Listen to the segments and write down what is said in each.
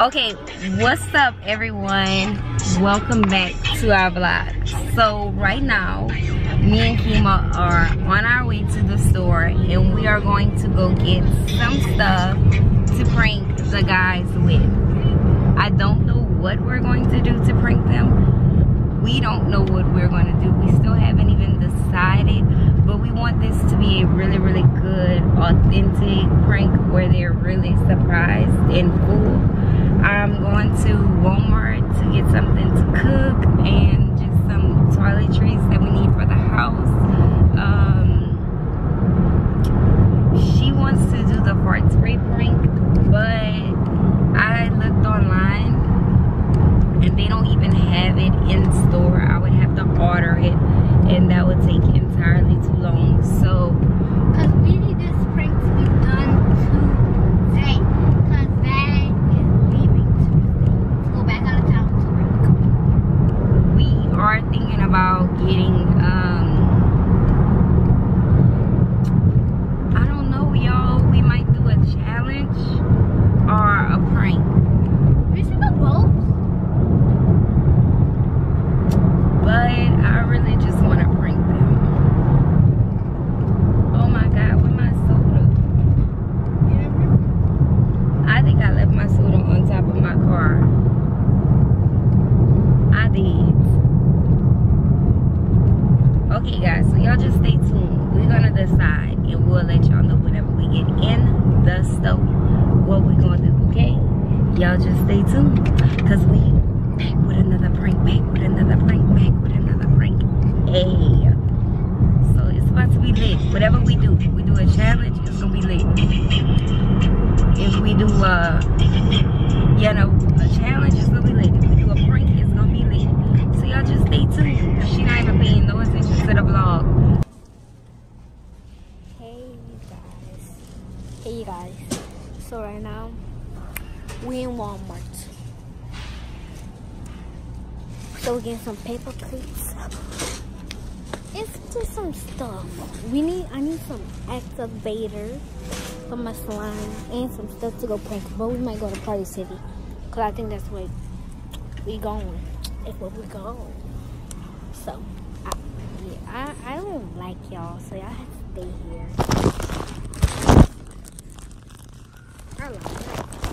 Okay, what's up everyone? Welcome back to our vlog. So right now, me and Keimah are on our way to the store and we are going to go get some stuff to prank the guys with. I don't know what we're going to do to prank them. We don't know what we're going to do. We still haven't even decided but we want this to be a really really good authentic prank where they're really surprised and cool i'm going to walmart to get something to cook and just some toiletries that we need for the house um, she wants to do the fart spray prank but i looked online and they don't even have it in store i would have to order it and that would take entirely too long. So, because we need this prank to be done today, because Dad is leaving to go back out of town to work. We are thinking about getting, um, I don't know, y'all. We might do a challenge or a prank. We should do both. But I really just want to prank them. Oh my God, where my soda? I think I left my soda on top of my car. I did. Okay guys, so y'all just stay tuned. We're gonna decide and we'll let y'all know whenever we get in the store what we're gonna do, okay? Y'all just stay tuned. Cause we back with another prank, back with another prank, back with another prank. Hey. So it's about to be lit. Whatever we do, we do a challenge, it's gonna be lit. If we do uh you know, a challenge, it's gonna be lit. If we do a prank, it's gonna be lit. So y'all just stay tuned. She not even paying no attention to the vlog. Hey you guys. Hey you guys. So right now, we in Walmart. So we're getting some paper clips. It's just some stuff. We need I need some activator for my slime and some stuff to go prank. But we might go to Party City. Cause I think that's where we going. It's where we go. So I, yeah, I, I don't like y'all, so y'all have to stay here. I.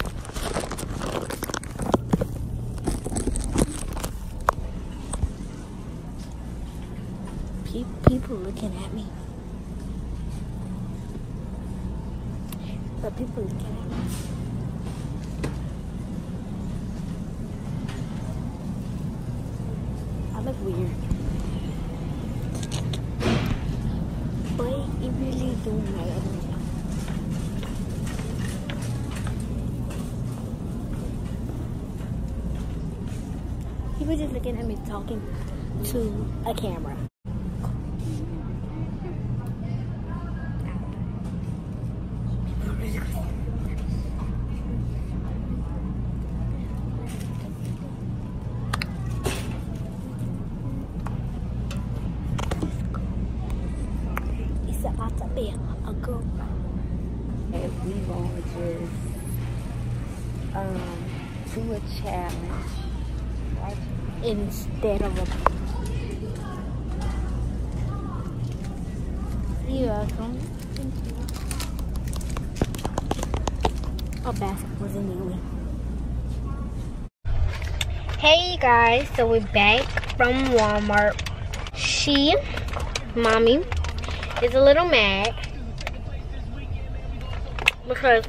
people looking at me. But people looking at me. I look weird. But it really don't matter. People just looking at me talking to a camera. Be a good If we gonna just um do a challenge. Right? instead of a You're welcome. Thank you. A basket was anyway. Hey guys, so we're back from Walmart. She, mommy, is a little mad because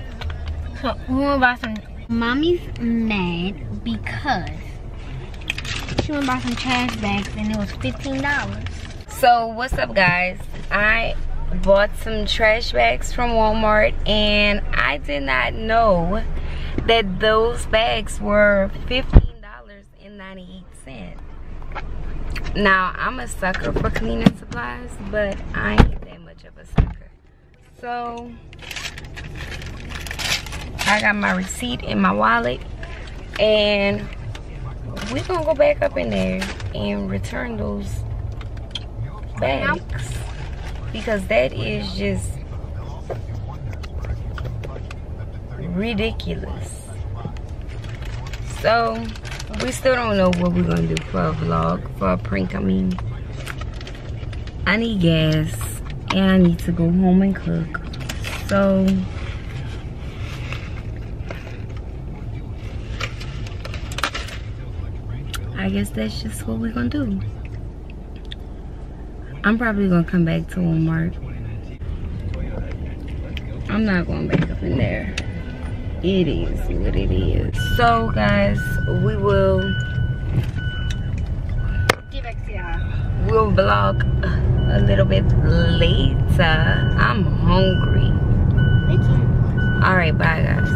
so we want to buy some. Mommy's mad because she went buy some trash bags and it was fifteen dollars. So what's up guys? I bought some trash bags from Walmart and I did not know that those bags were $15.98. Now I'm a sucker for cleaning supplies, but I ain't that much of a sucker. So I got my receipt in my wallet and we're gonna go back up in there and return those bags because that is just ridiculous So we still don't know what we're gonna do for a vlog, for a prank, I mean. I need gas and I need to go home and cook. So I guess that's just what we're gonna do. I'm probably gonna come back to Walmart. I'm not going back up in there. It is what it is. So guys, we will we'll vlog a little bit later. I'm hungry. Alright, bye guys.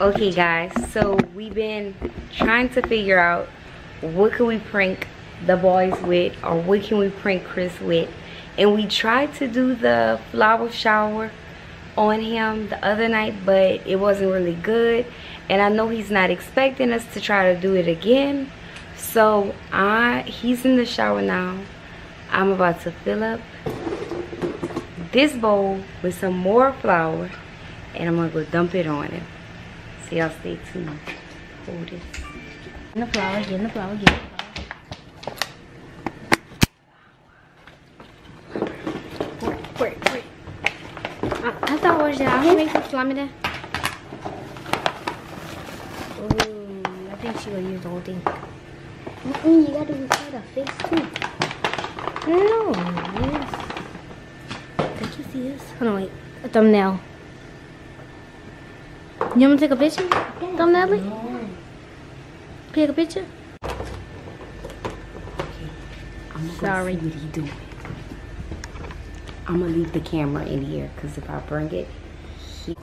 Okay guys, so we've been trying to figure out what can we prank the boys with or what can we prank Chris with. And we tried to do the flour shower on him the other night, but it wasn't really good. And I know he's not expecting us to try to do it again. So I he's in the shower now. I'm about to fill up this bowl with some more flour and I'm gonna go dump it on him. So y'all stay tuned. Hold it. In the flour, get in the flour, get in the flour. Wait, wait. I, I thought was that I make some slimy. Ooh, I think she gonna use the whole thing. Mm -mm, you gotta record the face too. No, yes. Did you see this? Hold on, wait. A thumbnail. You want me to take a picture? Thumbnail? No. Take a picture? I'm gonna Sorry. see what he doing. I'm gonna leave the camera in here because if I bring it, he...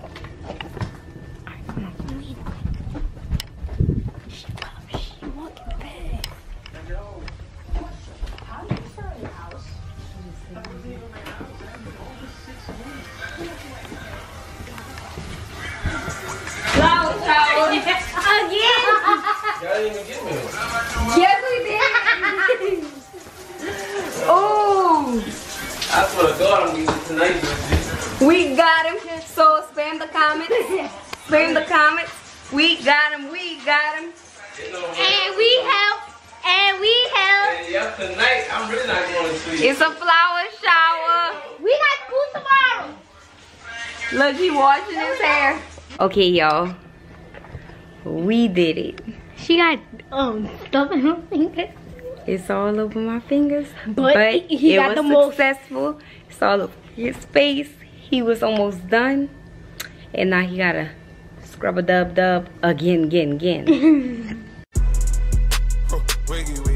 comments. Spam the comments. We got him. We got him. And we help. And we help. and yeah, tonight, I'm really not going to sleep. It's a flour shower. We got school tomorrow. Look, he washing his hair. Okay, y'all. We did it. She got um stuff in her fingers. It's all over my fingers. But he- he it got was the most- successful. It's all over his face. He was almost done. And now he gotta scrub a dub dub again, again, again. Wiggy, wiggy.